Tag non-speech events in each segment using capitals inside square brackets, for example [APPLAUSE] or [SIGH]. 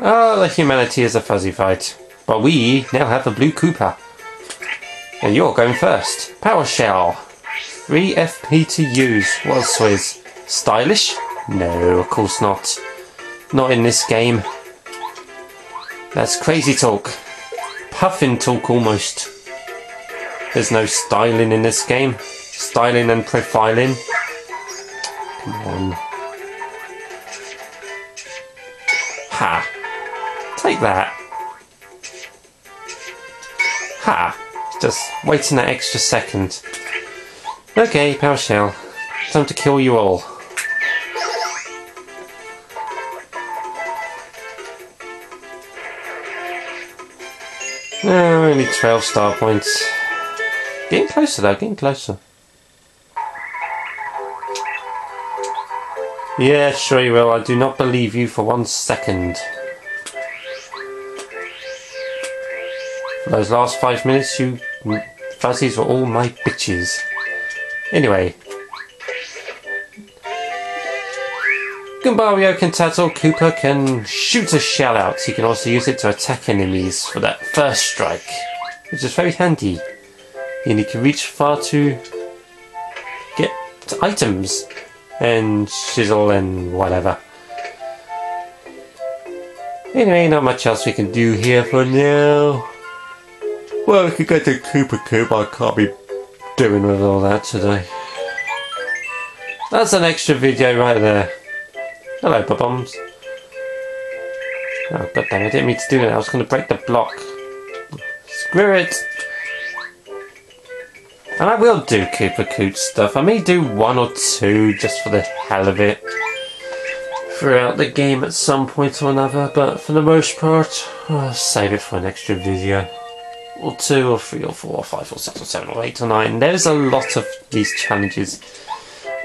Oh, the humanity is a fuzzy fight. But we now have the blue Kooper. And you're going first. Power Shell. 3 FP to use. What else is? Stylish? No, of course not. Not in this game. That's crazy talk. Puffin talk almost. There's no styling in this game. Styling and profiling. Come on. Ha. Take that. Ha. Just waiting that extra second. Okay, Power Shell. Time to kill you all. No, only 12 star points. Getting closer though, getting closer. Yeah, sure you will. I do not believe you for one second. Those last five minutes, you fuzzies were all my bitches. Anyway. Goombario can tattle, Koopa can shoot a shell out. He can also use it to attack enemies for that first strike, which is very handy. And he can reach far to get items and chisel and whatever. Anyway, not much else we can do here for now. Well, we could go to Koopa Koot. But I can't be doing with all that today. That's an extra video right there. Hello, bombs. Oh, god damn, I didn't mean to do that. I was going to break the block. Screw it. And I will do Koopa Koot stuff. I may do one or two just for the hell of it throughout the game at some point or another, but for the most part, I'll save it for an extra video. Or two, or three, or four, or five, or six, or seven, or eight, or nine. There's a lot of these challenges,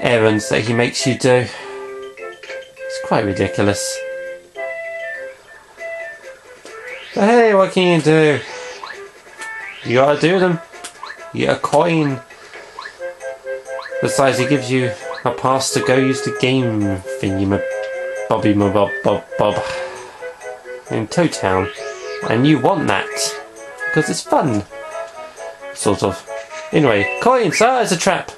errands that he makes you do. It's quite ridiculous. But hey, what can you do? You gotta do them. You get a coin. Besides, he gives you a pass to go use the game thingy ma bobby ma bob bob bob in Toad Town. And you want that. Because it's fun. Sort of. Anyway, coins! Ah, it's a trap!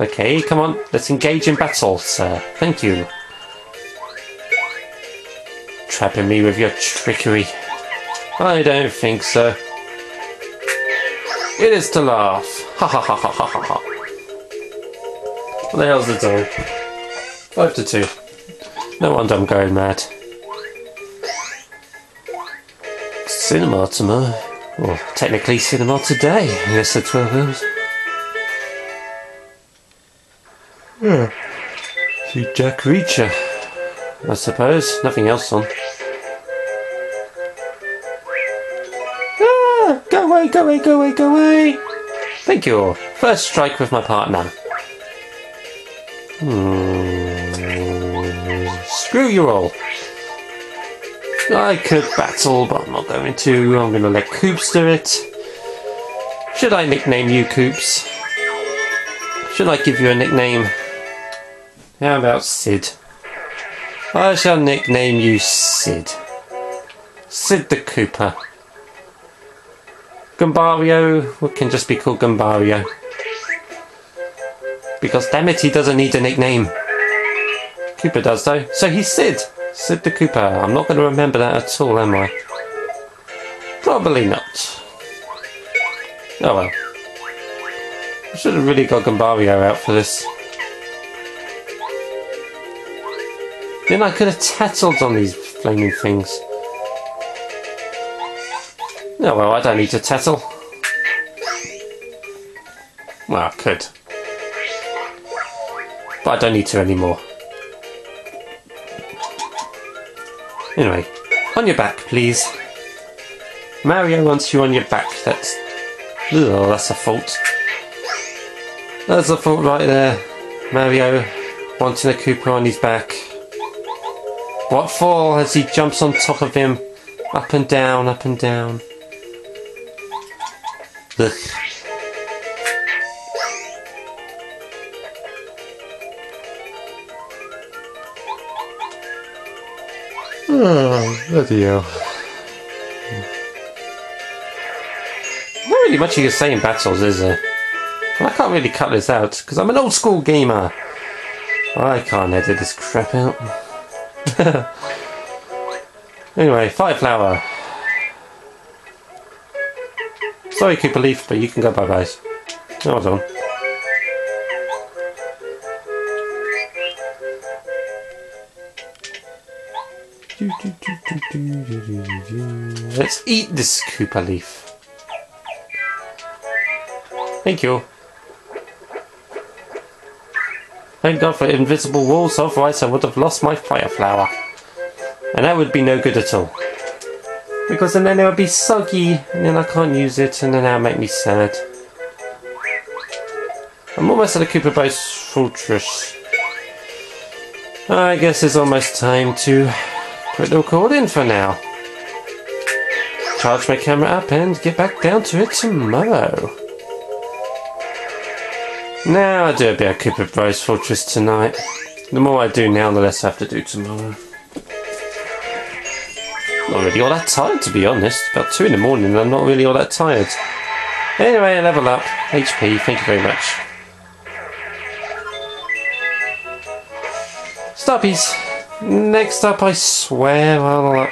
Okay, come on, let's engage in battle, sir. Thank you. Trapping me with your trickery. I don't think so. It is to laugh. Ha ha ha ha ha ha ha. What the hell's the time? Five to two. No wonder I'm going mad. Cinema tomorrow. Well, technically cinema today. Yes, at 12 hours. Yeah. See Jack Reacher. I suppose. Nothing else on. Ah, go away, go away, go away, go away. Thank you. all. First strike with my partner. Hmm. Screw you all. I could battle, but I'm not going to. I'm going to let Coops do it. Should I nickname you Coops? Should I give you a nickname? How about Sid? I shall nickname you Sid. Sid the Kooper. Goombario we can just be called Goombario. Because damn it, he doesn't need a nickname. Kooper does though. So he's Sid. The Koopa. I'm not going to remember that at all, am I? Probably not. Oh well. I should have really got Goombario out for this. Then I could have tattled on these flaming things. Oh well, I don't need to tattle. Well, I could. But I don't need to anymore. Anyway, on your back, please. Mario wants you on your back. That's... Ugh, that's a fault. That's a fault right there. Mario wanting a Koopa on his back. What for as he jumps on top of him? Up and down, up and down. Ugh. Oh. Not really much you can say in battles, is there? I can't really cut this out because I'm an old school gamer. I can't edit this crap out. [LAUGHS] anyway, Fire Flower. Sorry, Koopa Leaf, but you can go bye byes. Hold on. [LAUGHS] Let's eat this Koopa leaf. Thank you. Thank God for invisible walls, otherwise I would have lost my fire flower. And that would be no good at all. Because then it would be soggy, and then I can't use it, and then that would make me sad. I'm almost at the Koopa Base Fortress. I guess it's almost time to quit the recording for now. Charge my camera up and get back down to it tomorrow. Now I do a bit of Koopa Bros Fortress tonight. The more I do now, the less I have to do tomorrow. Not really all that tired to be honest. About 2 in the morning and I'm not really all that tired. Anyway, level up. HP, thank you very much. Stoppies. Next up, I swear, I'll...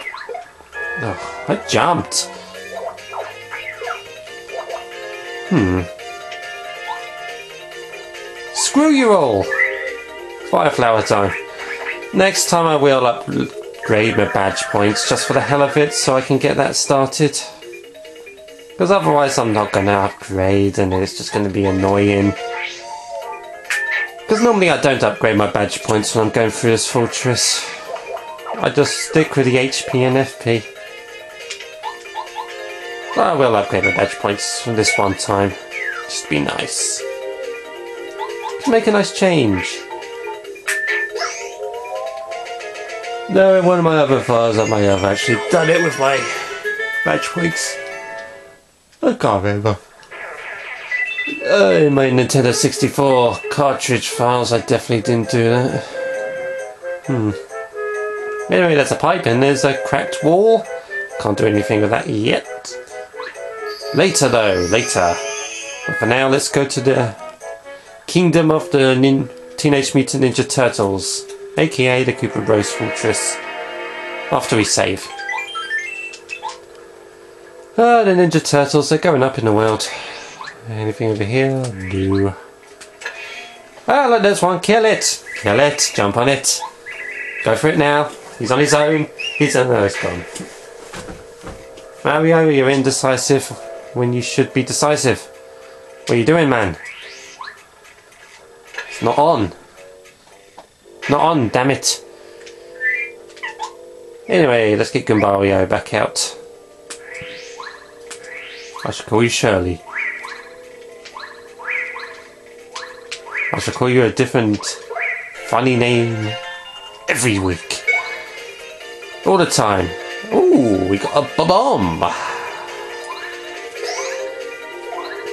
Oh, I jumped. Hmm. Screw you all! Fireflower time. Next time I will upgrade my badge points just for the hell of it so I can get that started. Because otherwise I'm not going to upgrade and it's just going to be annoying. Because normally I don't upgrade my badge points when I'm going through this fortress. I just stick with the HP and FP. But I will upgrade my badge points from this one time. Just be nice. Make a nice change. No, in one of my other files I may have actually done it with my badge points. I can't remember. In my Nintendo 64 cartridge files I definitely didn't do that. Hmm. Anyway, there's a pipe and there's a cracked wall. Can't do anything with that yet. Later though, later. But for now, let's go to the Kingdom of the Nin Teenage Mutant Ninja Turtles, aka the Koopa Bros Fortress, after we save. Ah, the Ninja Turtles, they're going up in the world. Anything over here? No. Ah, look, there's one. Kill it! Kill it! Jump on it! Go for it now. He's on his own. He's on. It's gone. Mario, you're indecisive when you should be decisive. What are you doing, man? It's not on. Not on, damn it. Anyway, let's get Goombario back out. I should call you Shirley. I should call you a different funny name every week. All the time. Ooh, we got a ba-bomb.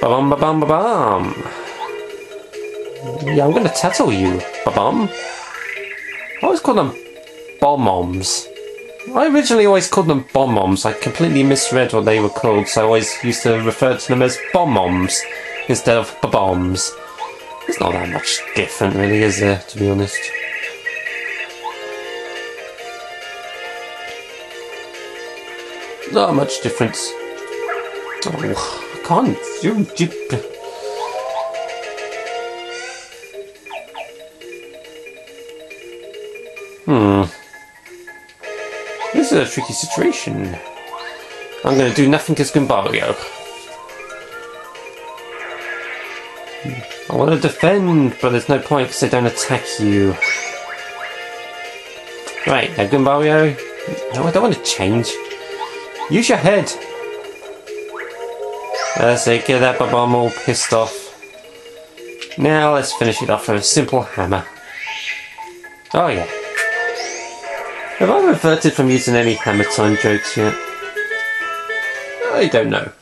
Ba-bum, ba-bum, ba-bum. Yeah, I'm gonna tattle you, ba-bum. I always call them bomb-moms. I originally always called them bomb-moms. I completely misread what they were called, so I always used to refer to them as bomb-moms instead of ba-bombs. It's not that much different, really, is there, to be honest? Not much difference. Oh, I can't. You, you, Hmm. This is a tricky situation. I'm going to do nothing as Goombario. I want to defend, but there's no point because they don't attack you. Right, now Goombario. No, I don't want to change. Use your head. That's it, get that bomb all pissed off. Now let's finish it off with a simple hammer. Oh yeah. Have I reverted from using any hammer time jokes yet? I don't know.